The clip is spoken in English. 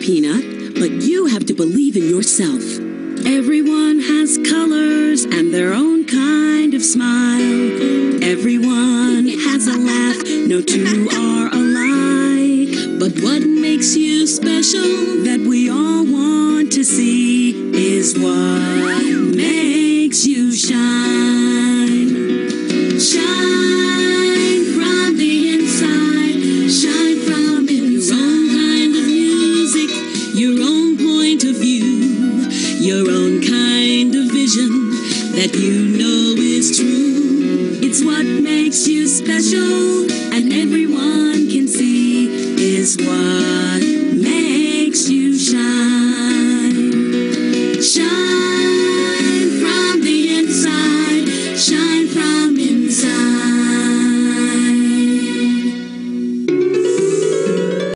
Peanut, but you have to believe in yourself. Everyone has colors and their own kind of smile. Everyone has a laugh, no two are alike. But what makes you special that we all want to see is what makes you shine. Point of view, your own kind of vision that you know is true. It's what makes you special, and everyone can see is what